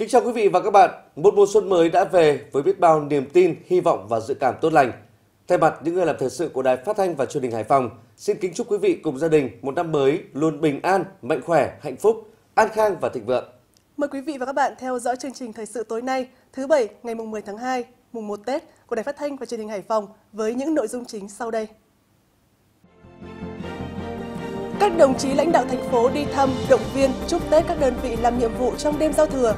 Kính chào quý vị và các bạn. Một mùa xuân mới đã về với biết bao niềm tin, hy vọng và dự cảm tốt lành. Thay mặt những người làm thời sự của Đài Phát thanh và Truyền hình Hải Phòng, xin kính chúc quý vị cùng gia đình một năm mới luôn bình an, mạnh khỏe, hạnh phúc, an khang và thịnh vượng. Mời quý vị và các bạn theo dõi chương trình thời sự tối nay, thứ bảy ngày mùng 10 tháng 2, mùng 1 Tết của Đài Phát thanh và Truyền hình Hải Phòng với những nội dung chính sau đây. Các đồng chí lãnh đạo thành phố đi thăm, động viên, chúc Tết các đơn vị làm nhiệm vụ trong đêm giao thừa.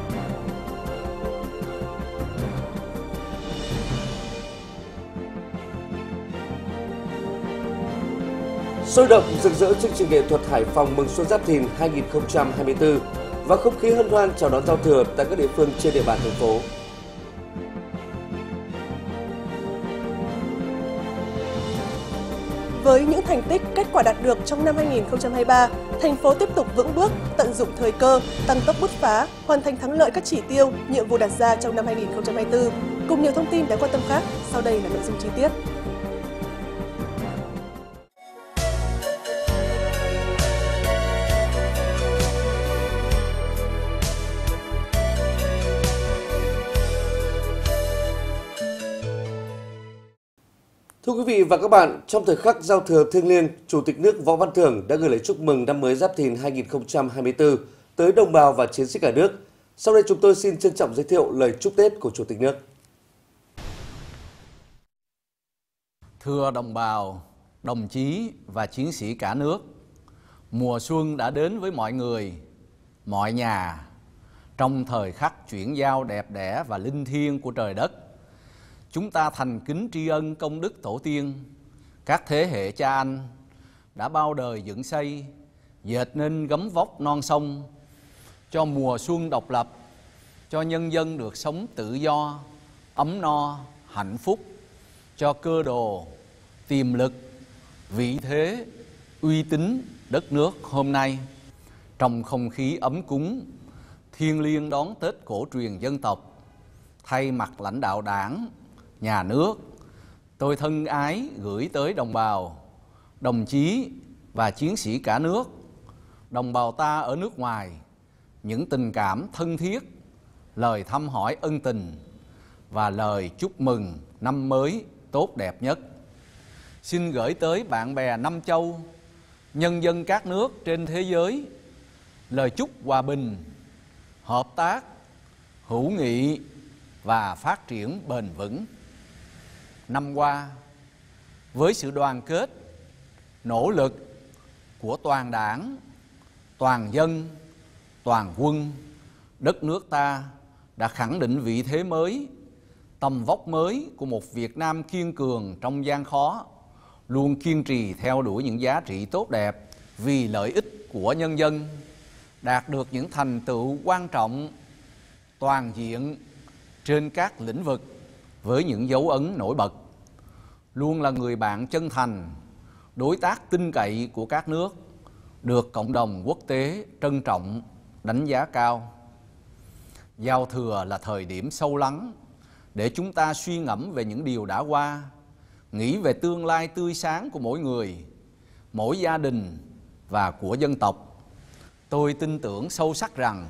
Sôi động rực rỡ chương trình nghệ thuật Hải Phòng mừng Xuân Giáp Thìn 2024 và không khí hân hoan chào đón giao thừa tại các địa phương trên địa bàn thành phố. Với những thành tích, kết quả đạt được trong năm 2023, thành phố tiếp tục vững bước, tận dụng thời cơ, tăng tốc bứt phá, hoàn thành thắng lợi các chỉ tiêu, nhiệm vụ đặt ra trong năm 2024. Cùng nhiều thông tin đáng quan tâm khác, sau đây là nội dung chi tiết. Quý vị và các bạn, trong thời khắc giao thừa thiêng liêng, Chủ tịch nước Võ Văn Thưởng đã gửi lời chúc mừng năm mới Giáp Thìn 2024 tới đồng bào và chiến sĩ cả nước. Sau đây chúng tôi xin trân trọng giới thiệu lời chúc Tết của Chủ tịch nước. Thưa đồng bào, đồng chí và chiến sĩ cả nước, mùa xuân đã đến với mọi người, mọi nhà trong thời khắc chuyển giao đẹp đẽ và linh thiêng của trời đất chúng ta thành kính tri ân công đức tổ tiên, các thế hệ cha anh đã bao đời dựng xây, dệt nên gấm vóc non sông, cho mùa xuân độc lập, cho nhân dân được sống tự do, ấm no, hạnh phúc, cho cơ đồ, tiềm lực, vị thế, uy tín đất nước hôm nay. Trong không khí ấm cúng, thiêng liêng đón Tết cổ truyền dân tộc, thay mặt lãnh đạo đảng, nhà nước. Tôi thân ái gửi tới đồng bào, đồng chí và chiến sĩ cả nước, đồng bào ta ở nước ngoài, những tình cảm thân thiết, lời thăm hỏi ân tình và lời chúc mừng năm mới tốt đẹp nhất. Xin gửi tới bạn bè năm châu, nhân dân các nước trên thế giới, lời chúc hòa bình, hợp tác, hữu nghị và phát triển bền vững năm qua, với sự đoàn kết, nỗ lực của toàn đảng, toàn dân, toàn quân, đất nước ta đã khẳng định vị thế mới, tầm vóc mới của một việt nam kiên cường trong gian khó, luôn kiên trì theo đuổi những giá trị tốt đẹp vì lợi ích của nhân dân, đạt được những thành tựu quan trọng toàn diện trên các lĩnh vực với những dấu ấn nổi bật. Luôn là người bạn chân thành, đối tác tin cậy của các nước, được cộng đồng quốc tế trân trọng, đánh giá cao. Giao thừa là thời điểm sâu lắng để chúng ta suy ngẫm về những điều đã qua, nghĩ về tương lai tươi sáng của mỗi người, mỗi gia đình và của dân tộc. Tôi tin tưởng sâu sắc rằng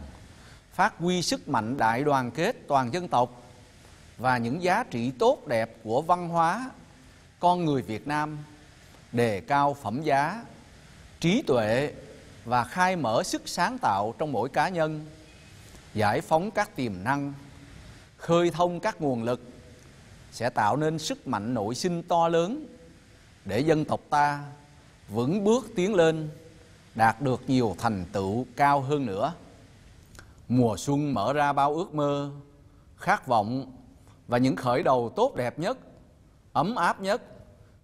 phát huy sức mạnh đại đoàn kết toàn dân tộc và những giá trị tốt đẹp của văn hóa con người Việt Nam đề cao phẩm giá, trí tuệ và khai mở sức sáng tạo trong mỗi cá nhân, giải phóng các tiềm năng, khơi thông các nguồn lực sẽ tạo nên sức mạnh nội sinh to lớn để dân tộc ta vững bước tiến lên, đạt được nhiều thành tựu cao hơn nữa. Mùa xuân mở ra bao ước mơ, khát vọng và những khởi đầu tốt đẹp nhất, ấm áp nhất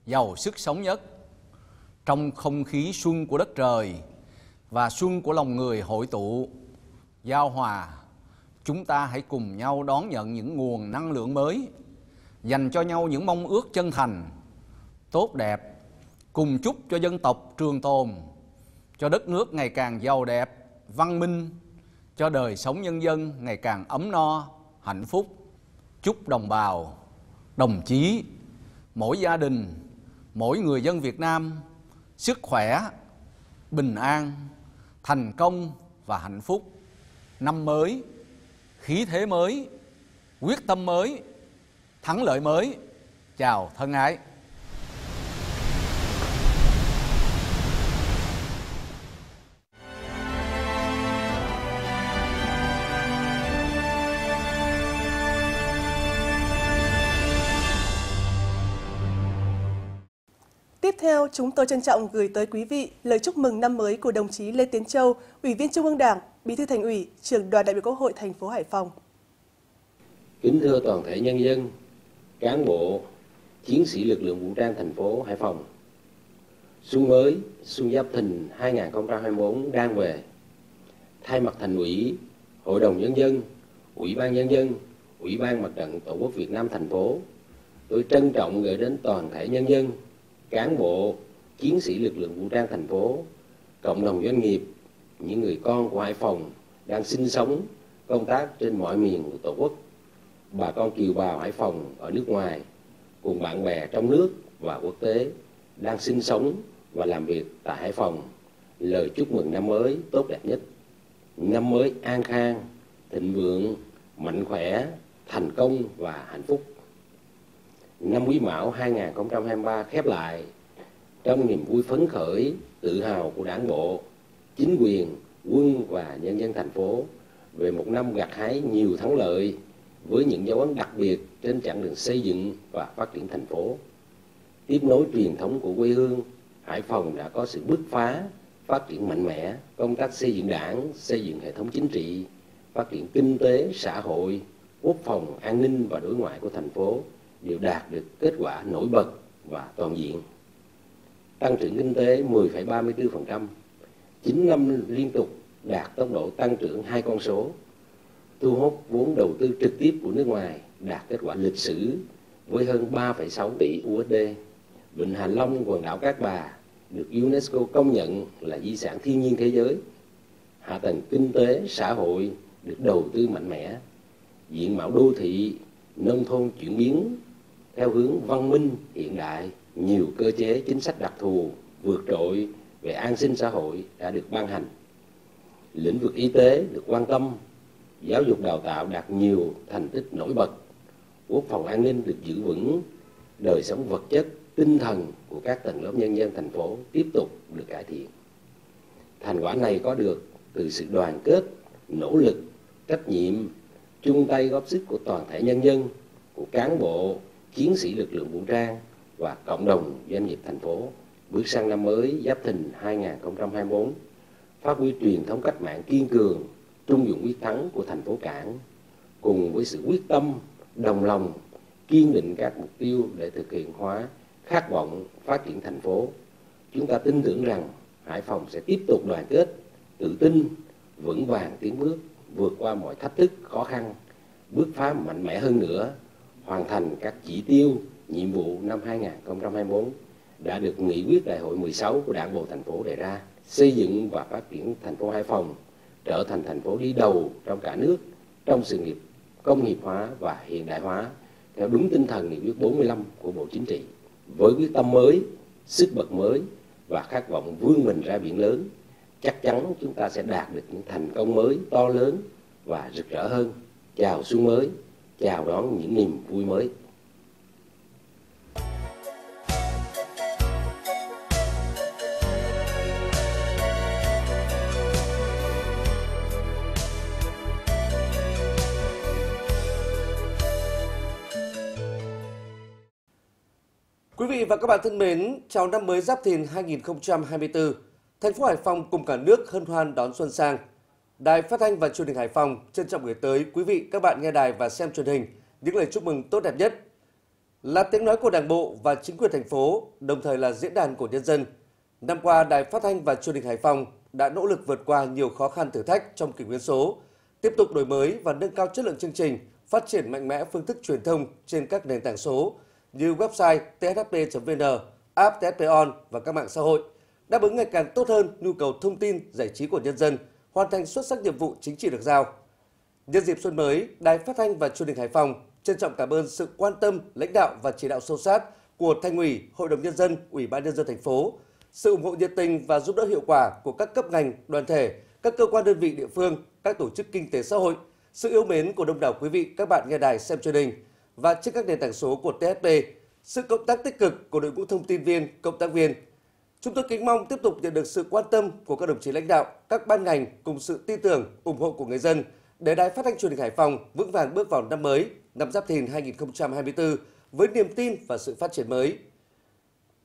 giàu sức sống nhất. Trong không khí xuân của đất trời và xuân của lòng người hội tụ giao hòa chúng ta hãy cùng nhau đón nhận những nguồn năng lượng mới dành cho nhau những mong ước chân thành tốt đẹp cùng chúc cho dân tộc trường tồn cho đất nước ngày càng giàu đẹp văn minh cho đời sống nhân dân ngày càng ấm no hạnh phúc chúc đồng bào đồng chí mỗi gia đình mỗi người dân Việt Nam sức khỏe, bình an, thành công và hạnh phúc. Năm mới khí thế mới, quyết tâm mới, thắng lợi mới. Chào thân ái. Theo, chúng tôi trân trọng gửi tới quý vị lời chúc mừng năm mới của đồng chí Lê Tiến Châu, Ủy viên Trung ương Đảng, Bí thư Thành ủy, Trưởng đoàn đại biểu Quốc hội thành phố Hải Phòng. Kính thưa toàn thể nhân dân, cán bộ, chiến sĩ lực lượng vũ trang thành phố Hải Phòng. Xuân mới, Xuân Giáp Thìn 2024 đang về. Thay mặt Thành ủy, Hội đồng Nhân dân, Ủy ban Nhân dân, Ủy ban Mặt trận Tổ quốc Việt Nam thành phố, tôi trân trọng gửi đến toàn thể nhân dân, cán bộ, chiến sĩ lực lượng vũ trang thành phố, cộng đồng doanh nghiệp, những người con của Hải Phòng đang sinh sống, công tác trên mọi miền của Tổ quốc. Bà con kiều bào Hải Phòng ở nước ngoài cùng bạn bè trong nước và quốc tế đang sinh sống và làm việc tại Hải Phòng. Lời chúc mừng năm mới tốt đẹp nhất. Năm mới an khang thịnh vượng mạnh khỏe thành công và hạnh phúc năm quý mão 2023 khép lại trong niềm vui phấn khởi tự hào của đảng bộ chính quyền quân và nhân dân thành phố về một năm gặt hái nhiều thắng lợi với những dấu ấn đặc biệt trên chặng đường xây dựng và phát triển thành phố. Tiếp nối truyền thống của quê hương, Hải Phòng đã có sự bứt phá, phát triển mạnh mẽ, công tác xây dựng đảng, xây dựng hệ thống chính trị, phát triển kinh tế, xã hội, quốc phòng, an ninh và đối ngoại của thành phố đều đạt được kết quả nổi bật và toàn diện. Tăng trưởng kinh tế 10,34%, 9 năm liên tục đạt tốc độ tăng trưởng hai con số thu hút vốn đầu tư trực tiếp của nước ngoài đạt kết quả lịch sử với hơn 3,6 tỷ USD. Vịnh Hạ Long, quần đảo Cát Bà được UNESCO công nhận là di sản thiên nhiên thế giới. Hạ tầng kinh tế, xã hội được đầu tư mạnh mẽ. Diện mạo đô thị, nông thôn chuyển biến theo hướng văn minh, hiện đại, nhiều cơ chế chính sách đặc thù, vượt trội về an sinh xã hội đã được ban hành. Lĩnh vực y tế được quan tâm giáo dục đào tạo đạt nhiều thành tích nổi bật, quốc phòng an ninh được giữ vững, đời sống vật chất, tinh thần của các tầng lớp nhân dân thành phố tiếp tục được cải thiện. Thành quả này có được từ sự đoàn kết, nỗ lực, trách nhiệm, chung tay góp sức của toàn thể nhân dân, của cán bộ, chiến sĩ lực lượng vũ trang và cộng đồng doanh nghiệp thành phố bước sang năm mới Giáp Thìn 2024 phát huy truyền thống cách mạng kiên cường trung dụng quyết thắng của thành phố Cảng cùng với sự quyết tâm, đồng lòng, kiên định các mục tiêu để thực hiện hóa khát vọng phát triển thành phố. Chúng ta tin tưởng rằng Hải Phòng sẽ tiếp tục đoàn kết, tự tin, vững vàng tiến bước, vượt qua mọi thách thức, khó khăn, bước phá mạnh mẽ hơn nữa, hoàn thành các chỉ tiêu, nhiệm vụ năm 2024 đã được nghị quyết đại hội 16 của Đảng bộ thành phố đề ra, xây dựng và phát triển thành phố Hải Phòng trở thành thành phố đi đầu trong cả nước trong sự nghiệp công nghiệp hóa và hiện đại hóa theo đúng tinh thần nghị quyết 45 của Bộ Chính trị. Với quyết tâm mới, sức bật mới và khát vọng vươn mình ra biển lớn, chắc chắn chúng ta sẽ đạt được những thành công mới to lớn và rực rỡ hơn. Chào xuân mới, chào đón những niềm vui mới. Quý vị và các bạn thân mến, chào năm mới Giáp Thìn 2024. Thành phố Hải Phòng cùng cả nước hân hoan đón xuân sang. Đài Phát thanh và Truyền hình Hải Phòng trân trọng gửi tới quý vị các bạn nghe đài và xem truyền hình những lời chúc mừng tốt đẹp nhất. Là tiếng nói của Đảng bộ và chính quyền thành phố, đồng thời là diễn đàn của nhân dân. Năm qua, Đài Phát thanh và Truyền hình Hải Phòng đã nỗ lực vượt qua nhiều khó khăn thử thách trong kỷ nguyên số, tiếp tục đổi mới và nâng cao chất lượng chương trình, phát triển mạnh mẽ phương thức truyền thông trên các nền tảng số như website thp.vn, app THP On và các mạng xã hội, đáp ứng ngày càng tốt hơn nhu cầu thông tin, giải trí của nhân dân, hoàn thành xuất sắc nhiệm vụ chính trị được giao. Nhân dịp xuân mới, Đài Phát thanh và Truyền hình Hải Phòng trân trọng cảm ơn sự quan tâm, lãnh đạo và chỉ đạo sâu sát của Thành ủy, Hội đồng nhân dân, Ủy ban nhân dân thành phố, sự ủng hộ nhiệt tình và giúp đỡ hiệu quả của các cấp ngành, đoàn thể, các cơ quan đơn vị địa phương, các tổ chức kinh tế xã hội, sự yêu mến của đông đảo quý vị các bạn nghe đài xem truyền hình và trên các nền tảng số của TSP, sự cộng tác tích cực của đội ngũ thông tin viên, cộng tác viên. Chúng tôi kính mong tiếp tục nhận được sự quan tâm của các đồng chí lãnh đạo, các ban ngành cùng sự tin tưởng, ủng hộ của người dân để Đài Phát thanh Truyền hình Hải Phòng vững vàng bước vào năm mới, năm Giáp Thìn 2024 với niềm tin và sự phát triển mới.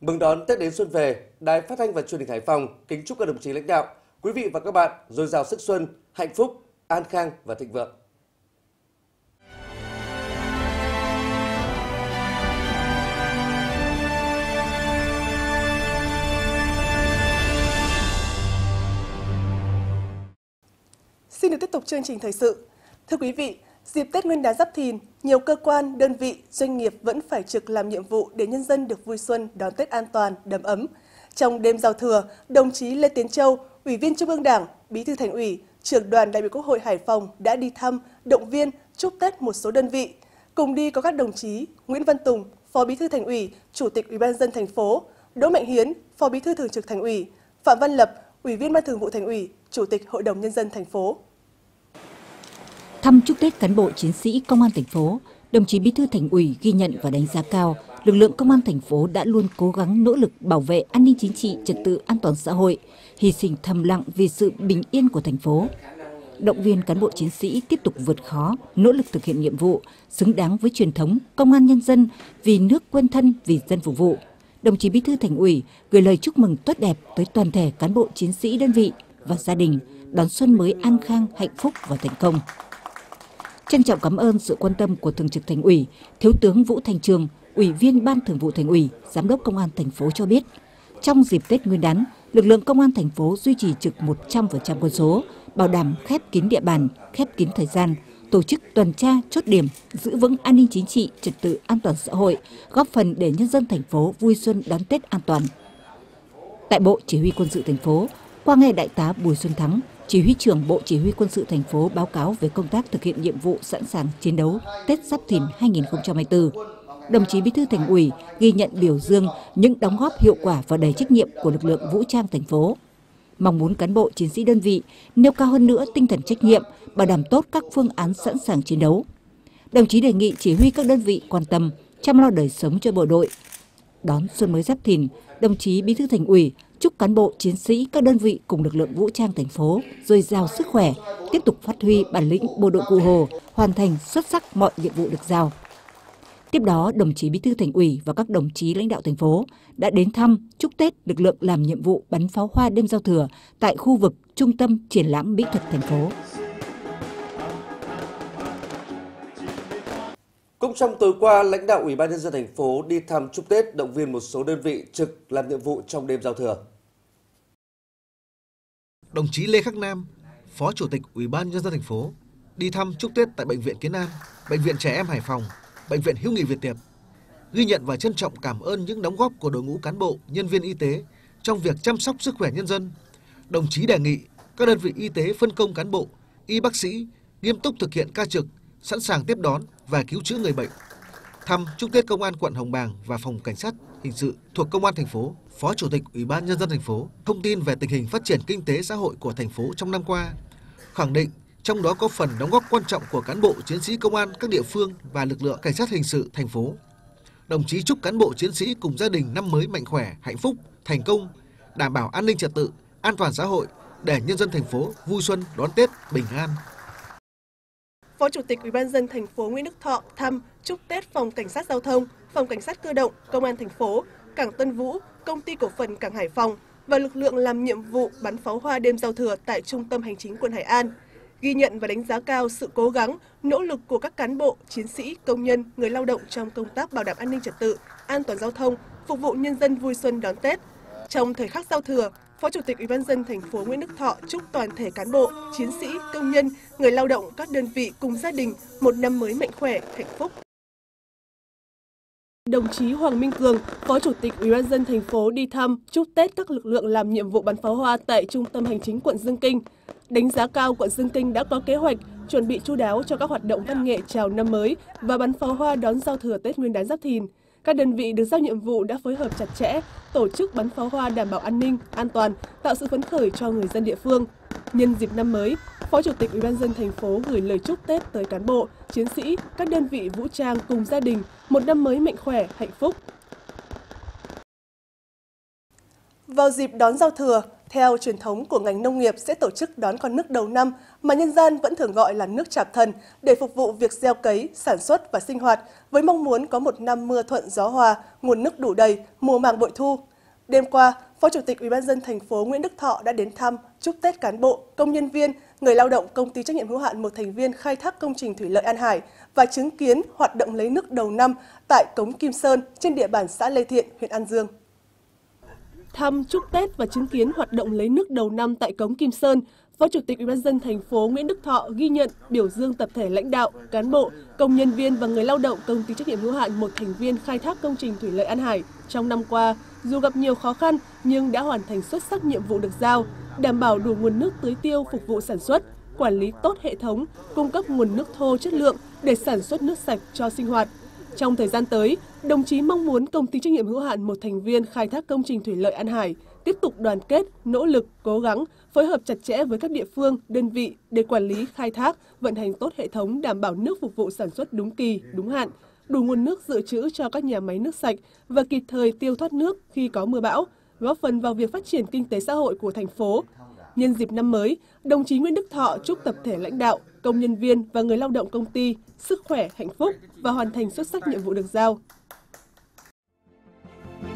Mừng đón Tết đến xuân về, Đài Phát thanh và Truyền hình Hải Phòng kính chúc các đồng chí lãnh đạo, quý vị và các bạn dồi dào sức xuân, hạnh phúc, an khang và thịnh vượng. Xin được tiếp tục chương trình thời sự. Thưa quý vị, dịp Tết Nguyên đán Giáp Thìn, nhiều cơ quan, đơn vị, doanh nghiệp vẫn phải trực làm nhiệm vụ để nhân dân được vui xuân đón Tết an toàn, đầm ấm. Trong đêm giao thừa, đồng chí Lê Tiến Châu, Ủy viên Trung ương Đảng, Bí thư Thành ủy, trưởng đoàn đại biểu Quốc hội Hải Phòng đã đi thăm, động viên, chúc Tết một số đơn vị. Cùng đi có các đồng chí Nguyễn Văn Tùng, Phó Bí thư Thành ủy, Chủ tịch Ủy ban dân thành phố, Đỗ Mạnh Hiến, Phó Bí thư Thường trực Thành ủy, Phạm Văn Lập, Ủy viên Ban Thường vụ Thành ủy, Chủ tịch Hội đồng nhân dân thành phố. Thăm chúc Tết cán bộ chiến sĩ công an thành phố, đồng chí Bí thư Thành ủy ghi nhận và đánh giá cao lực lượng công an thành phố đã luôn cố gắng nỗ lực bảo vệ an ninh chính trị, trật tự an toàn xã hội, hy sinh thầm lặng vì sự bình yên của thành phố. Động viên cán bộ chiến sĩ tiếp tục vượt khó, nỗ lực thực hiện nhiệm vụ, xứng đáng với truyền thống công an nhân dân vì nước quên thân, vì dân phục vụ. Đồng chí Bí thư Thành ủy gửi lời chúc mừng tốt đẹp tới toàn thể cán bộ chiến sĩ đơn vị và gia đình đón xuân mới an khang, hạnh phúc và thành công. Trân trọng cảm ơn sự quan tâm của Thường trực Thành ủy, Thiếu tướng Vũ Thành Trường, Ủy viên Ban Thường vụ Thành ủy, Giám đốc Công an thành phố cho biết, trong dịp Tết Nguyên đán, lực lượng Công an thành phố duy trì trực 100% quân số, bảo đảm khép kín địa bàn, khép kín thời gian, tổ chức tuần tra, chốt điểm, giữ vững an ninh chính trị, trật tự an toàn xã hội, góp phần để nhân dân thành phố vui xuân đón Tết an toàn. Tại Bộ Chỉ huy Quân sự thành phố, qua nghe Đại tá Bùi Xuân Thắng, chỉ huy trưởng Bộ Chỉ huy Quân sự thành phố báo cáo về công tác thực hiện nhiệm vụ sẵn sàng chiến đấu Tết Giáp Thìn 2024. Đồng chí Bí thư Thành ủy ghi nhận biểu dương những đóng góp hiệu quả và đầy trách nhiệm của lực lượng vũ trang thành phố. Mong muốn cán bộ chiến sĩ đơn vị nêu cao hơn nữa tinh thần trách nhiệm, bảo đảm tốt các phương án sẵn sàng chiến đấu. Đồng chí đề nghị chỉ huy các đơn vị quan tâm chăm lo đời sống cho bộ đội. Đón xuân mới Giáp Thìn, đồng chí Bí thư Thành ủy chúc cán bộ chiến sĩ các đơn vị cùng lực lượng vũ trang thành phố dồi dào sức khỏe, tiếp tục phát huy bản lĩnh bộ đội cụ Hồ, hoàn thành xuất sắc mọi nhiệm vụ được giao. Tiếp đó, đồng chí Bí thư Thành ủy và các đồng chí lãnh đạo thành phố đã đến thăm, chúc Tết lực lượng làm nhiệm vụ bắn pháo hoa đêm giao thừa tại khu vực Trung tâm Triển lãm Mỹ thuật thành phố. Cũng trong tối qua, lãnh đạo Ủy ban nhân dân thành phố đi thăm chúc Tết động viên một số đơn vị trực làm nhiệm vụ trong đêm giao thừa. Đồng chí Lê Khắc Nam, Phó Chủ tịch Ủy ban nhân dân thành phố đi thăm chúc Tết tại bệnh viện Kiến An, bệnh viện trẻ em Hải Phòng, bệnh viện Hữu nghị Việt Tiệp, ghi nhận và trân trọng cảm ơn những đóng góp của đội ngũ cán bộ, nhân viên y tế trong việc chăm sóc sức khỏe nhân dân. Đồng chí đề nghị các đơn vị y tế phân công cán bộ, y bác sĩ nghiêm túc thực hiện ca trực, sẵn sàng tiếp đón và cứu chữa người bệnh. Thăm chúc Tết Công an quận Hồng Bàng và phòng cảnh sát hình sự thuộc Công an thành phố, Phó Chủ tịch Ủy ban nhân dân thành phố thông tin về tình hình phát triển kinh tế xã hội của thành phố trong năm qua, khẳng định trong đó có phần đóng góp quan trọng của cán bộ chiến sĩ công an các địa phương và lực lượng cảnh sát hình sự thành phố. Đồng chí chúc cán bộ chiến sĩ cùng gia đình năm mới mạnh khỏe, hạnh phúc, thành công, đảm bảo an ninh trật tự, an toàn xã hội để nhân dân thành phố vui xuân đón Tết bình an. Phó Chủ tịch Ủy ban dân thành phố Nguyễn Đức Thọ thăm chúc Tết Phòng Cảnh sát Giao thông, Phòng Cảnh sát Cơ động, Công an thành phố, Cảng Tân Vũ, Công ty Cổ phần Cảng Hải Phòng và lực lượng làm nhiệm vụ bắn pháo hoa đêm giao thừa tại Trung tâm Hành chính quận Hải An ghi nhận và đánh giá cao sự cố gắng, nỗ lực của các cán bộ, chiến sĩ, công nhân, người lao động trong công tác bảo đảm an ninh trật tự, an toàn giao thông, phục vụ nhân dân vui xuân đón Tết. Trong thời khắc giao thừa, Phó Chủ tịch Ủy ban dân thành phố Nguyễn Đức Thọ chúc toàn thể cán bộ, chiến sĩ, công nhân, người lao động các đơn vị cùng gia đình một năm mới mạnh khỏe, hạnh phúc. Đồng chí Hoàng Minh Cường, Phó Chủ tịch Ủy ban dân thành phố đi thăm chúc Tết các lực lượng làm nhiệm vụ bắn pháo hoa tại trung tâm hành chính quận Dương Kinh. Đánh giá cao quận Dương Kinh đã có kế hoạch chuẩn bị chu đáo cho các hoạt động văn nghệ chào năm mới và bắn pháo hoa đón giao thừa Tết Nguyên đán Giáp Thìn. Các đơn vị được giao nhiệm vụ đã phối hợp chặt chẽ, tổ chức bắn pháo hoa đảm bảo an ninh, an toàn, tạo sự phấn khởi cho người dân địa phương. Nhân dịp năm mới, Phó Chủ tịch Ủy ban dân thành phố gửi lời chúc Tết tới cán bộ, chiến sĩ, các đơn vị vũ trang cùng gia đình một năm mới mạnh khỏe, hạnh phúc. Vào dịp đón giao thừa, theo truyền thống của ngành nông nghiệp sẽ tổ chức đón con nước đầu năm mà nhân dân vẫn thường gọi là nước chạp thần để phục vụ việc gieo cấy, sản xuất và sinh hoạt với mong muốn có một năm mưa thuận gió hòa, nguồn nước đủ đầy, mùa màng bội thu. Đêm qua, Phó Chủ tịch Ủy ban dân thành phố Nguyễn Đức Thọ đã đến thăm, chúc Tết cán bộ, công nhân viên, người lao động công ty trách nhiệm hữu hạn một thành viên khai thác công trình thủy lợi An Hải và chứng kiến hoạt động lấy nước đầu năm tại cống Kim Sơn trên địa bàn xã Lê Thiện, huyện An Dương. Thăm chúc Tết và chứng kiến hoạt động lấy nước đầu năm tại cống Kim Sơn, Phó Chủ tịch Ủy ban dân thành phố Nguyễn Đức Thọ ghi nhận, biểu dương tập thể lãnh đạo, cán bộ, công nhân viên và người lao động công ty trách nhiệm hữu hạn một thành viên khai thác công trình thủy lợi An Hải trong năm qua, dù gặp nhiều khó khăn nhưng đã hoàn thành xuất sắc nhiệm vụ được giao, đảm bảo đủ nguồn nước tưới tiêu phục vụ sản xuất, quản lý tốt hệ thống, cung cấp nguồn nước thô chất lượng để sản xuất nước sạch cho sinh hoạt. Trong thời gian tới, đồng chí mong muốn công ty trách nhiệm hữu hạn một thành viên khai thác công trình thủy lợi An Hải tiếp tục đoàn kết, nỗ lực, cố gắng, phối hợp chặt chẽ với các địa phương, đơn vị để quản lý, khai thác, vận hành tốt hệ thống đảm bảo nước phục vụ sản xuất đúng kỳ, đúng hạn, đủ nguồn nước dự trữ cho các nhà máy nước sạch và kịp thời tiêu thoát nước khi có mưa bão, góp phần vào việc phát triển kinh tế xã hội của thành phố. Nhân dịp năm mới, đồng chí Nguyễn Đức Thọ chúc tập thể lãnh đạo, công nhân viên và người lao động công ty sức khỏe, hạnh phúc và hoàn thành xuất sắc nhiệm vụ được giao.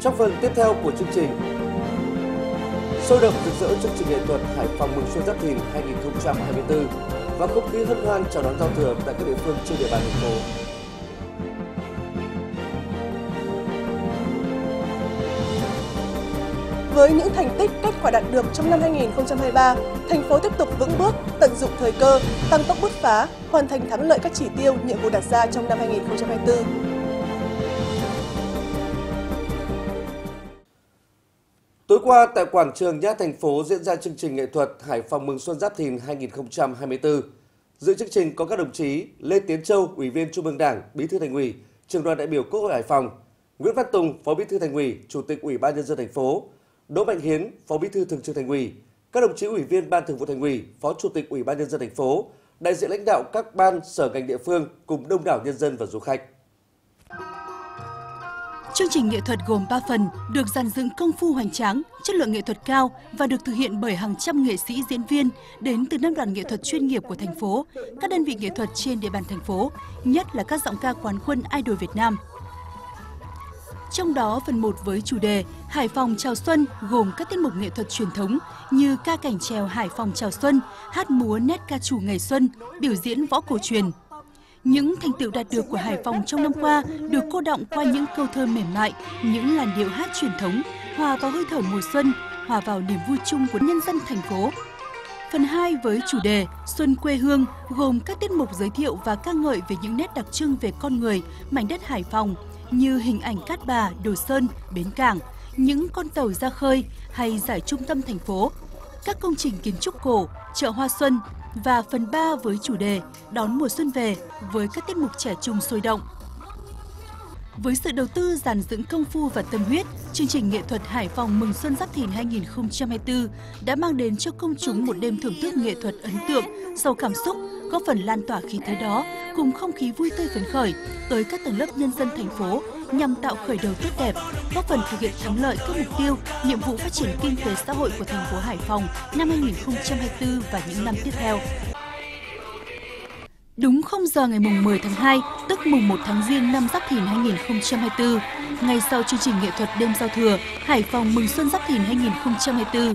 Trong phần tiếp theo của chương trình, sôi động rực rỡ chương trình nghệ thuật Hải Phòng mừng xuân Giáp Thìn 2024 và không khí hân hoan chào đón giao thừa tại các địa phương trên địa bàn thành phố. Với những thành tích, kết quả đạt được trong năm 2023, thành phố tiếp tục vững bước, tận dụng thời cơ, tăng tốc bứt phá, hoàn thành thắng lợi các chỉ tiêu, nhiệm vụ đặt ra trong năm 2024. Tối qua tại quảng trường Nhã thành phố diễn ra chương trình nghệ thuật Hải Phòng mừng xuân Giáp Thìn 2024. Dự chương trình có các đồng chí Lê Tiến Châu, Ủy viên Trung ương Đảng, Bí thư Thành ủy, Trường đoàn đại biểu Quốc hội Hải Phòng, Nguyễn Văn Tùng, Phó Bí thư Thành ủy, Chủ tịch Ủy ban nhân dân thành phố, Đỗ Mạnh Hiến, Phó Bí thư Thường trực Thành ủy, các đồng chí Ủy viên Ban Thường vụ Thành ủy, Phó Chủ tịch Ủy ban nhân dân thành phố, đại diện lãnh đạo các ban, sở ngành địa phương cùng đông đảo nhân dân và du khách. Chương trình nghệ thuật gồm 3 phần, được dàn dựng công phu hoành tráng, chất lượng nghệ thuật cao và được thực hiện bởi hàng trăm nghệ sĩ diễn viên đến từ năm đoàn nghệ thuật chuyên nghiệp của thành phố, các đơn vị nghệ thuật trên địa bàn thành phố, nhất là các giọng ca quán quân idol Việt Nam. Trong đó phần 1 với chủ đề Hải Phòng chào xuân gồm các tiết mục nghệ thuật truyền thống như ca cảnh trèo Hải Phòng chào xuân, hát múa nét ca trù ngày xuân, biểu diễn võ cổ truyền, những thành tựu đạt được của Hải Phòng trong năm qua được cô động qua những câu thơ mềm mại, những làn điệu hát truyền thống, hòa vào hơi thở mùa xuân, hòa vào niềm vui chung của nhân dân thành phố. Phần 2 với chủ đề Xuân quê hương gồm các tiết mục giới thiệu và ca ngợi về những nét đặc trưng về con người, mảnh đất Hải Phòng như hình ảnh Cát Bà, Đồ Sơn, Bến Cảng, những con tàu ra khơi hay giải trung tâm thành phố, các công trình kiến trúc cổ, chợ hoa xuân, và phần 3 với chủ đề Đón mùa xuân về với các tiết mục trẻ trung sôi động. Với sự đầu tư dàn dựng công phu và tâm huyết, chương trình nghệ thuật Hải Phòng mừng xuân Giáp Thìn 2024 đã mang đến cho công chúng một đêm thưởng thức nghệ thuật ấn tượng, giàu cảm xúc, góp phần lan tỏa khí thế đó cùng không khí vui tươi phấn khởi tới các tầng lớp nhân dân thành phố nhằm tạo khởi đầu tốt đẹp, góp phần thực hiện thắng lợi các mục tiêu, nhiệm vụ phát triển kinh tế xã hội của thành phố Hải Phòng năm 2024 và những năm tiếp theo. Đúng không giờ ngày mùng 10 tháng 2, tức mùng 1 tháng Giêng năm Giáp Thìn 2024, ngay sau chương trình nghệ thuật đêm giao thừa Hải Phòng mừng xuân Giáp Thìn 2024,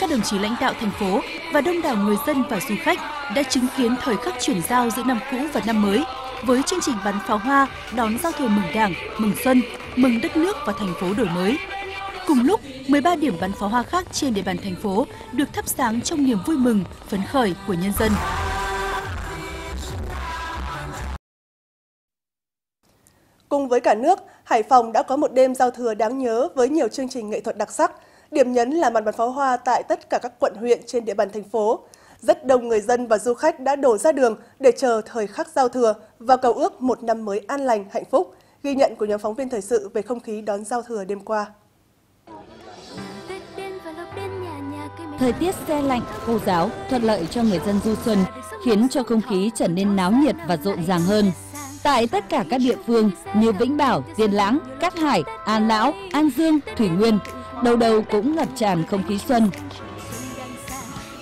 các đồng chí lãnh đạo thành phố và đông đảo người dân và du khách đã chứng kiến thời khắc chuyển giao giữa năm cũ và năm mới với chương trình bắn pháo hoa đón giao thừa mừng Đảng, mừng xuân, mừng đất nước và thành phố đổi mới. Cùng lúc, 13 điểm bắn pháo hoa khác trên địa bàn thành phố được thắp sáng trong niềm vui mừng, phấn khởi của nhân dân. Cùng với cả nước, Hải Phòng đã có một đêm giao thừa đáng nhớ với nhiều chương trình nghệ thuật đặc sắc. Điểm nhấn là màn bắn pháo hoa tại tất cả các quận huyện trên địa bàn thành phố. Rất đông người dân và du khách đã đổ ra đường để chờ thời khắc giao thừa và cầu ước một năm mới an lành, hạnh phúc. Ghi nhận của nhóm phóng viên thời sự về không khí đón giao thừa đêm qua. Thời tiết xe lạnh, khô giáo, thuận lợi cho người dân du xuân, khiến cho không khí trở nên náo nhiệt và rộn ràng hơn. Tại tất cả các địa phương như Vĩnh Bảo, Diên Lãng, Cát Hải, An Lão, An Dương, Thủy Nguyên, đầu đầu cũng ngập tràn không khí xuân.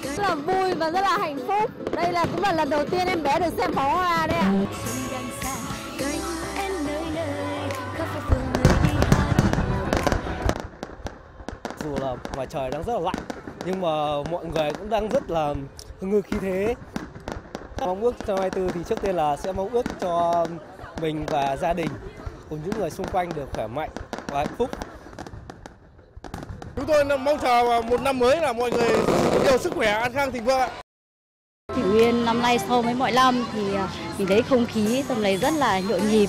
Rất là vui và rất là hạnh phúc. Đây là cũng là lần đầu tiên em bé được xem pháo hoa đây ạ. Dù là ngoài trời đang rất là lạnh nhưng mà mọi người cũng đang rất là hưng hực khí thế. Mong ước cho 24 thì trước tiên là sẽ mong ước cho mình và gia đình cùng những người xung quanh được khỏe mạnh và hạnh phúc. Chúng tôi mong chờ một năm mới là mọi người nhiều sức khỏe, an khang thịnh vượng. Thủy Nguyên năm nay so với mọi năm thì à, mình thấy không khí tầm này rất là nhộn nhịp.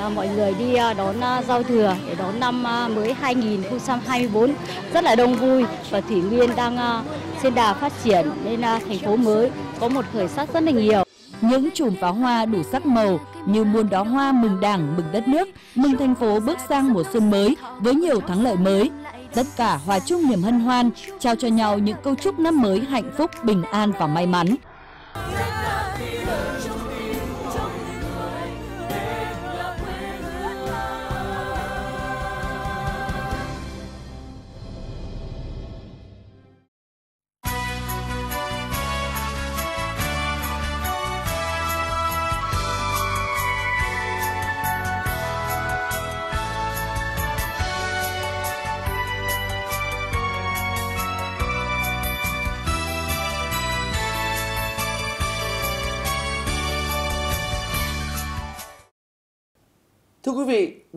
À, mọi người đi à, đón giao thừa để đón năm mới 2024 rất là đông vui và Thủy Nguyên đang trên đà phát triển nên thành phố mới có một khởi sắc rất là nhiều. Những chùm pháo hoa đủ sắc màu như muôn đó hoa mừng đảng, mừng đất nước, mừng thành phố bước sang mùa xuân mới với nhiều thắng lợi mới. Tất cả hòa chung niềm hân hoan, trao cho nhau những câu chúc năm mới hạnh phúc, bình an và may mắn.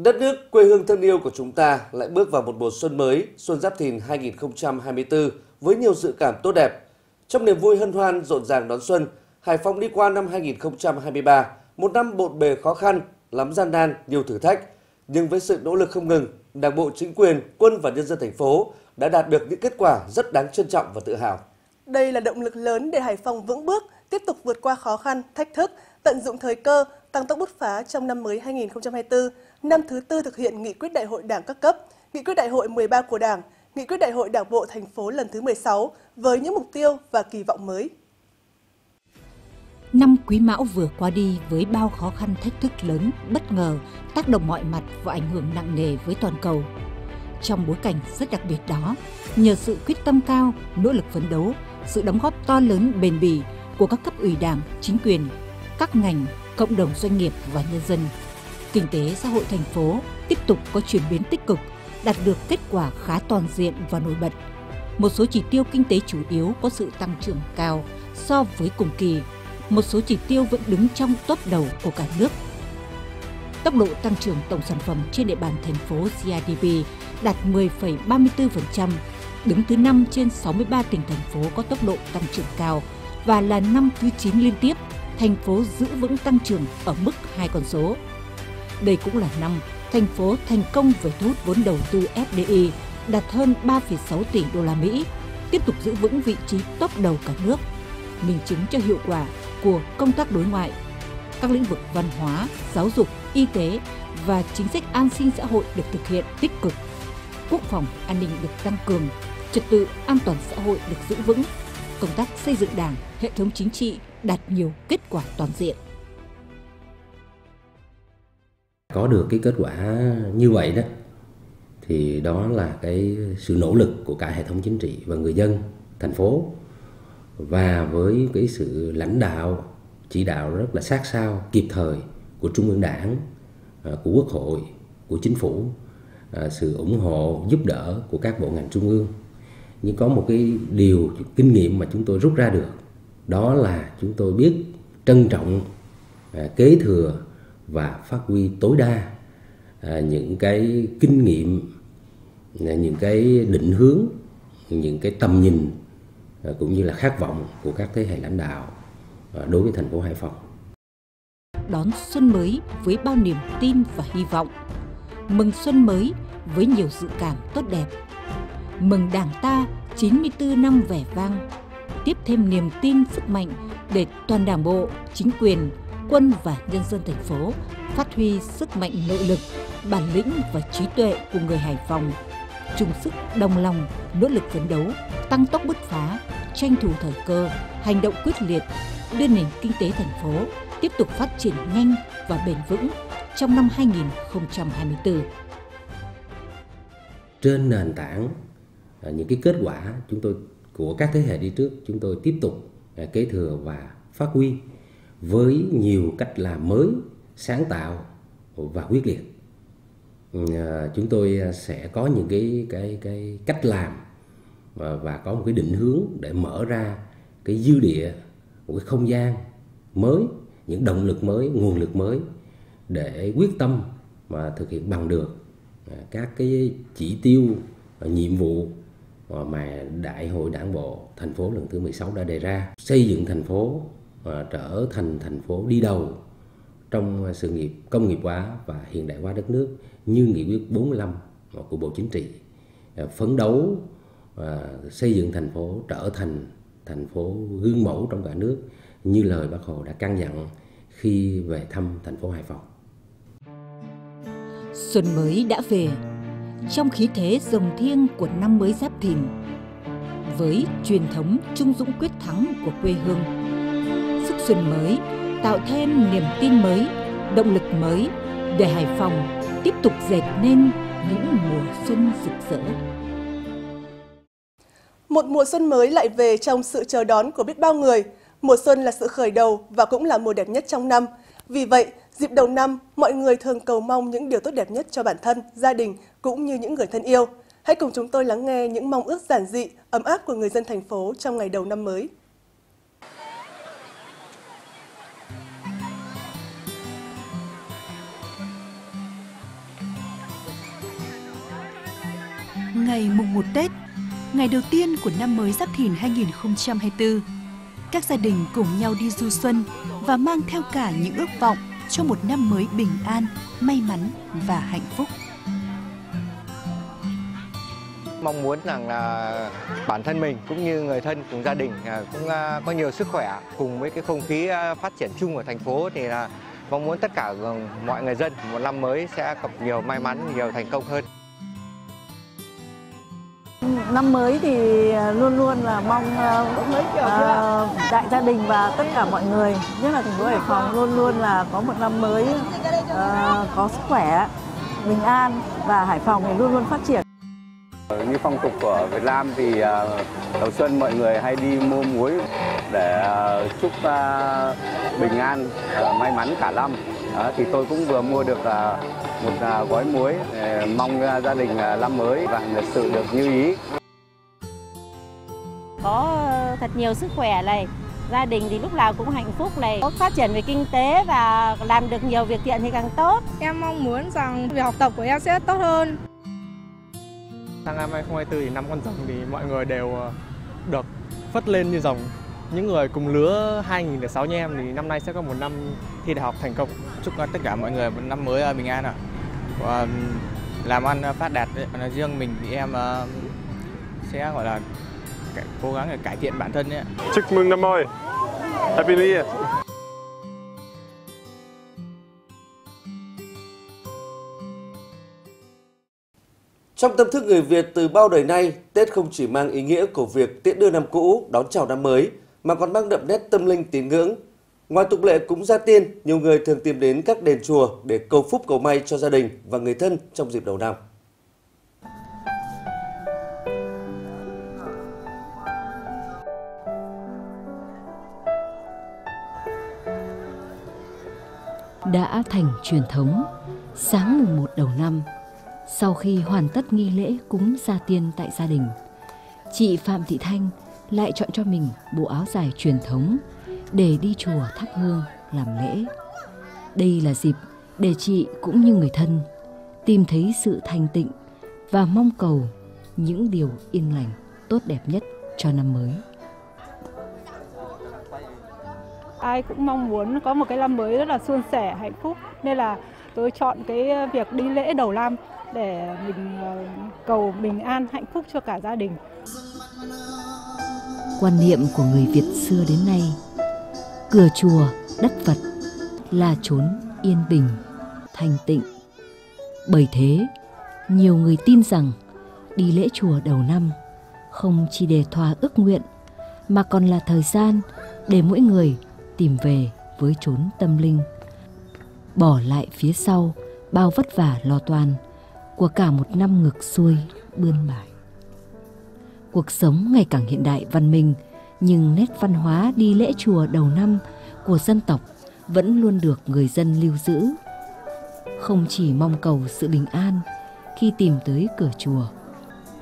Đất nước quê hương thân yêu của chúng ta lại bước vào một mùa xuân mới, Xuân Giáp Thìn 2024 với nhiều dự cảm tốt đẹp. Trong niềm vui hân hoan rộn ràng đón xuân, Hải Phòng đi qua năm 2023, một năm bộn bề khó khăn, lắm gian nan, nhiều thử thách. Nhưng với sự nỗ lực không ngừng, Đảng bộ, chính quyền, quân và nhân dân thành phố đã đạt được những kết quả rất đáng trân trọng và tự hào. Đây là động lực lớn để Hải Phòng vững bước, tiếp tục vượt qua khó khăn, thách thức, tận dụng thời cơ, tăng tốc bứt phá trong năm mới 2024, năm thứ tư thực hiện nghị quyết đại hội đảng các cấp, nghị quyết đại hội 13 của Đảng, nghị quyết đại hội đảng bộ thành phố lần thứ 16 với những mục tiêu và kỳ vọng mới. Năm Quý Mão vừa qua đi với bao khó khăn thách thức lớn, bất ngờ, tác động mọi mặt và ảnh hưởng nặng nề với toàn cầu. Trong bối cảnh rất đặc biệt đó, nhờ sự quyết tâm cao, nỗ lực phấn đấu, sự đóng góp to lớn bền bỉ của các cấp ủy đảng, chính quyền, các ngành, cộng đồng doanh nghiệp và nhân dân. Kinh tế xã hội thành phố tiếp tục có chuyển biến tích cực, đạt được kết quả khá toàn diện và nổi bật. Một số chỉ tiêu kinh tế chủ yếu có sự tăng trưởng cao so với cùng kỳ, một số chỉ tiêu vẫn đứng trong top đầu của cả nước. Tốc độ tăng trưởng tổng sản phẩm trên địa bàn thành phố GDP đạt 10,34%, đứng thứ 5 trên 63 tỉnh thành phố có tốc độ tăng trưởng cao và là năm thứ 9 liên tiếp thành phố giữ vững tăng trưởng ở mức hai con số. Đây cũng là năm thành phố thành công về thu hút vốn đầu tư FDI đạt hơn 3,6 tỷ đô la Mỹ, tiếp tục giữ vững vị trí top đầu cả nước, minh chứng cho hiệu quả của công tác đối ngoại. Các lĩnh vực văn hóa, giáo dục, y tế và chính sách an sinh xã hội được thực hiện tích cực. Quốc phòng, an ninh được tăng cường, trật tự an toàn xã hội được giữ vững, công tác xây dựng đảng, hệ thống chính trị đạt nhiều kết quả toàn diện. Có được cái kết quả như vậy đó, thì đó là cái sự nỗ lực của cả hệ thống chính trị và người dân thành phố. Và với cái sự lãnh đạo, chỉ đạo rất là sát sao, kịp thời của trung ương đảng à, của quốc hội, của chính phủ à, sự ủng hộ, giúp đỡ của các bộ ngành trung ương. Nhưng có một cái điều kinh nghiệm mà chúng tôi rút ra được, đó là chúng tôi biết trân trọng à, kế thừa và phát huy tối đa à, những cái kinh nghiệm à, những cái định hướng những cái tầm nhìn à, cũng như là khát vọng của các thế hệ lãnh đạo đối với thành phố Hải Phòng. Đón xuân mới với bao niềm tin và hy vọng. Mừng xuân mới với nhiều dự cảm tốt đẹp. Mừng Đảng ta 94 năm vẻ vang tiếp thêm niềm tin sức mạnh để toàn đảng bộ, chính quyền, quân và nhân dân thành phố phát huy sức mạnh nội lực, bản lĩnh và trí tuệ của người Hải Phòng, chung sức đồng lòng, nỗ lực phấn đấu, tăng tốc bứt phá, tranh thủ thời cơ, hành động quyết liệt, đưa nền kinh tế thành phố tiếp tục phát triển nhanh và bền vững trong năm 2024. Trên nền tảng à, những cái kết quả chúng tôi của các thế hệ đi trước, chúng tôi tiếp tục à, kế thừa và phát huy với nhiều cách làm mới, sáng tạo và quyết liệt. À, chúng tôi à, sẽ có những cái cái cái cách làm và, và có một cái định hướng để mở ra cái dư địa một cái không gian mới những động lực mới nguồn lực mới để quyết tâm mà thực hiện bằng được à, các cái chỉ tiêu à, nhiệm vụ mà Đại hội Đảng bộ thành phố lần thứ 16 đã đề ra xây dựng thành phố và trở thành thành phố đi đầu trong sự nghiệp công nghiệp hóa và hiện đại hóa đất nước như nghị quyết 45 của Bộ Chính trị à, phấn đấu và xây dựng thành phố trở thành thành phố gương mẫu trong cả nước như lời bác Hồ đã căn dặn khi về thăm thành phố Hải Phòng. Xuân mới đã về, trong khí thế rồng thiêng của năm mới Giáp Thìn, với truyền thống trung dũng quyết thắng của quê hương. Xuân mới tạo thêm niềm tin mới, động lực mới để Hải Phòng tiếp tục dệt nên những mùa xuân rực rỡ. Một mùa xuân mới lại về trong sự chờ đón của biết bao người. Mùa xuân là sự khởi đầu và cũng là mùa đẹp nhất trong năm. Vì vậy, dịp đầu năm, mọi người thường cầu mong những điều tốt đẹp nhất cho bản thân, gia đình cũng như những người thân yêu. Hãy cùng chúng tôi lắng nghe những mong ước giản dị, ấm áp của người dân thành phố trong ngày đầu năm mới. Ngày mùng 1 Tết, ngày đầu tiên của năm mới Giáp Thìn 2024, các gia đình cùng nhau đi du xuân và mang theo cả những ước vọng cho một năm mới bình an, may mắn và hạnh phúc. Mong muốn rằng là bản thân mình cũng như người thân cùng gia đình à, cũng à, có nhiều sức khỏe cùng với cái không khí à, phát triển chung của thành phố thì là mong muốn tất cả mọi người dân một năm mới sẽ gặp nhiều may mắn, nhiều thành công hơn. Năm mới thì à, luôn luôn là mong uh, đại gia đình và tất cả mọi người, nhất là thành phố Hải Phòng luôn luôn là có một năm mới uh, có sức khỏe, bình an và Hải Phòng thì luôn luôn phát triển. Như phong tục của Việt Nam thì uh, đầu xuân mọi người hay đi mua muối để uh, chúc uh, bình an, uh, may mắn cả năm. Uh, thì tôi cũng vừa mua được uh, một uh, gói muối để mong uh, gia đình uh, năm mới và sự được như ý có thật nhiều sức khỏe này. Gia đình thì lúc nào cũng hạnh phúc này. Có phát triển về kinh tế và làm được nhiều việc thiện thì càng tốt. Em mong muốn rằng việc học tập của em sẽ tốt hơn. Sang năm 2024 thì năm con rồng thì mọi người đều được phất lên như rồng. Những người cùng lứa 2006 như em thì năm nay sẽ có một năm thi đại học thành công. Chúc tất cả mọi người một năm mới bình an ạ. Và làm ăn phát đạt riêng mình thì em sẽ gọi là cố gắng để cải thiện bản thân nhé. Chúc mừng năm mới. Happy New Year. Trong tâm thức người Việt từ bao đời nay, Tết không chỉ mang ý nghĩa của việc tiễn đưa năm cũ, đón chào năm mới, mà còn mang đậm nét tâm linh tín ngưỡng. Ngoài tục lệ cúng gia tiên, nhiều người thường tìm đến các đền chùa để cầu phúc cầu may cho gia đình và người thân trong dịp đầu năm. Đã thành truyền thống. Sáng mùng một đầu năm, sau khi hoàn tất nghi lễ cúng gia tiên tại gia đình, chị phạm thị thanh lại chọn cho mình bộ áo dài truyền thống để đi chùa thắp hương làm lễ. Đây là dịp để chị cũng như người thân tìm thấy sự thanh tịnh và mong cầu những điều yên lành tốt đẹp nhất cho năm mới. Ai cũng mong muốn có một cái năm mới rất là suôn sẻ, hạnh phúc. Nên là tôi chọn cái việc đi lễ đầu năm để mình ờ, cầu bình an, hạnh phúc cho cả gia đình. Quan niệm của người Việt xưa đến nay, cửa chùa, đất Phật, là chốn yên bình, thanh tịnh. Bởi thế, nhiều người tin rằng đi lễ chùa đầu năm không chỉ để thỏa ước nguyện mà còn là thời gian để mỗi người tìm về với chốn tâm linh. Bỏ lại phía sau, bao vất vả lo toan, của cả một năm ngược xuôi, bươn bải. Cuộc sống ngày càng hiện đại văn minh, nhưng nét văn hóa đi lễ chùa đầu năm của dân tộc vẫn luôn được người dân lưu giữ. Không chỉ mong cầu sự bình an khi tìm tới cửa chùa,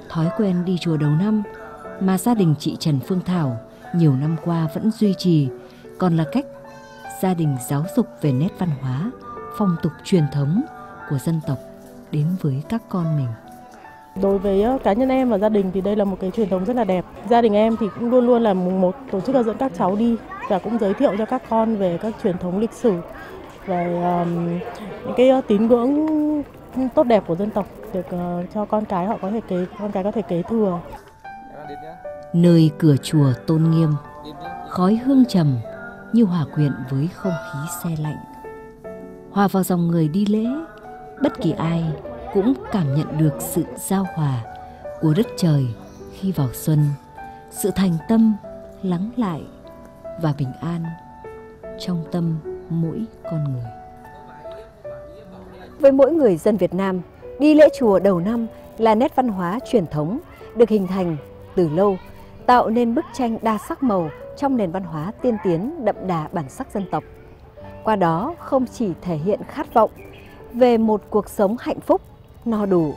thói quen đi chùa đầu năm mà gia đình chị Trần Phương Thảo nhiều năm qua vẫn duy trì còn là cách gia đình giáo dục về nét văn hóa, phong tục truyền thống của dân tộc đến với các con mình. Đối với cá nhân em và gia đình thì đây là một cái truyền thống rất là đẹp. Gia đình em thì cũng luôn luôn là mùng một tổ chức là dẫn các cháu đi và cũng giới thiệu cho các con về các truyền thống lịch sử về um, những cái tín ngưỡng tốt đẹp của dân tộc được uh, cho con cái họ có thể kế con cái có thể kế thừa. Nơi cửa chùa tôn nghiêm, khói hương trầm như hòa quyện với không khí xe lạnh. Hòa vào dòng người đi lễ, bất kỳ ai cũng cảm nhận được sự giao hòa của đất trời khi vào xuân, sự thành tâm, lắng lại và bình an trong tâm mỗi con người. Với mỗi người dân Việt Nam, đi lễ chùa đầu năm là nét văn hóa truyền thống được hình thành từ lâu, tạo nên bức tranh đa sắc màu trong nền văn hóa tiên tiến đậm đà bản sắc dân tộc. Qua đó không chỉ thể hiện khát vọng về một cuộc sống hạnh phúc, no đủ,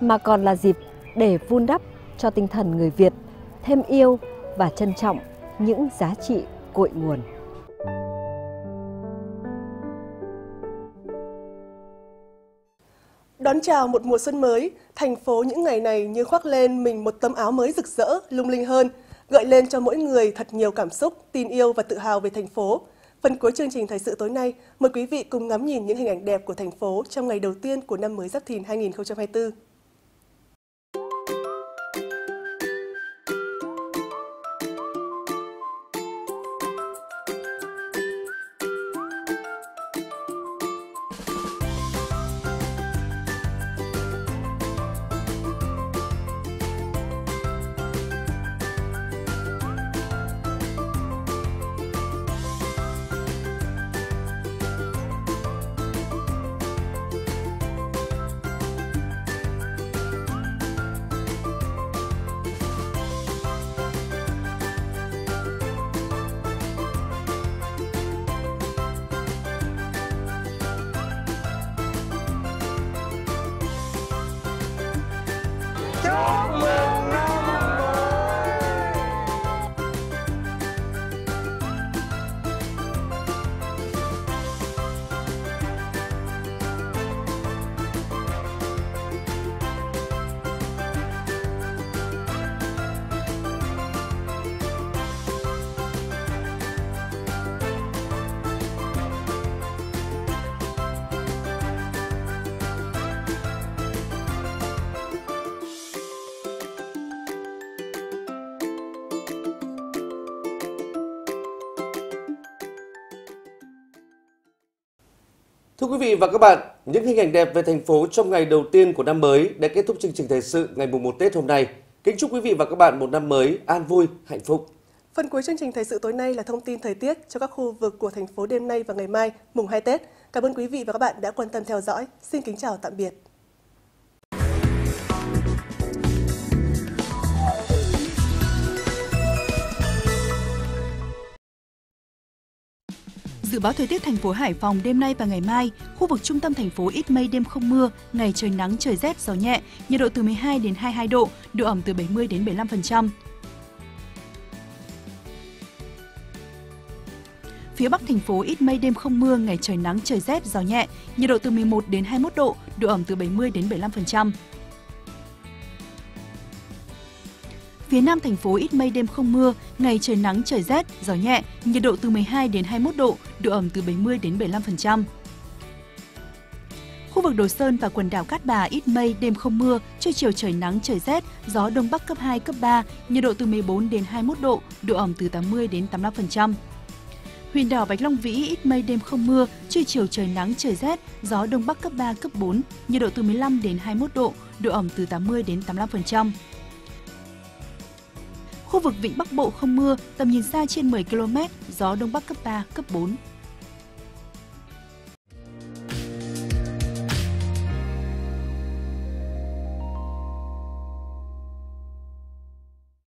mà còn là dịp để vun đắp cho tinh thần người Việt thêm yêu và trân trọng những giá trị cội nguồn. Đón chào một mùa xuân mới, thành phố những ngày này như khoác lên mình một tấm áo mới rực rỡ, lung linh hơn, gợi lên cho mỗi người thật nhiều cảm xúc, tin yêu và tự hào về thành phố. Phần cuối chương trình thời sự tối nay, mời quý vị cùng ngắm nhìn những hình ảnh đẹp của thành phố trong ngày đầu tiên của năm mới Giáp Thìn 2024. Thưa quý vị và các bạn, những hình ảnh đẹp về thành phố trong ngày đầu tiên của năm mới đã kết thúc chương trình thời sự ngày mùng 1 Tết hôm nay. Kính chúc quý vị và các bạn một năm mới an vui, hạnh phúc. Phần cuối chương trình thời sự tối nay là thông tin thời tiết cho các khu vực của thành phố đêm nay và ngày mai, mùng 2 Tết. Cảm ơn quý vị và các bạn đã quan tâm theo dõi. Xin kính chào tạm biệt. Dự báo thời tiết thành phố Hải Phòng đêm nay và ngày mai, khu vực trung tâm thành phố ít mây đêm không mưa, ngày trời nắng trời rét gió nhẹ, nhiệt độ từ 12 đến 22 độ, độ ẩm từ 70 đến 75%. Phía Bắc thành phố ít mây đêm không mưa, ngày trời nắng trời rét gió nhẹ, nhiệt độ từ 11 đến 21 độ, độ ẩm từ 70 đến 75%. Phía Nam thành phố ít mây đêm không mưa, ngày trời nắng trời rét, gió nhẹ, nhiệt độ từ 12 đến 21 độ, độ ẩm từ 70 đến 75%. Khu vực Đồ Sơn và quần đảo Cát Bà ít mây, đêm không mưa, trưa chiều trời nắng trời rét, gió đông bắc cấp 2 cấp 3, nhiệt độ từ 14 đến 21 độ, độ ẩm từ 80 đến 85%. Huyền đảo Bạch Long Vĩ ít mây đêm không mưa, trưa chiều trời nắng trời rét, gió đông bắc cấp 3 cấp 4, nhiệt độ từ 15 đến 21 độ, độ ẩm từ 80 đến 85%. Khu vực Vịnh Bắc Bộ không mưa, tầm nhìn xa trên 10 km, gió Đông Bắc cấp 3, cấp 4.